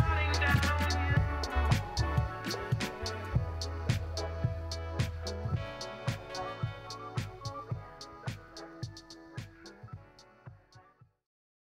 happening down.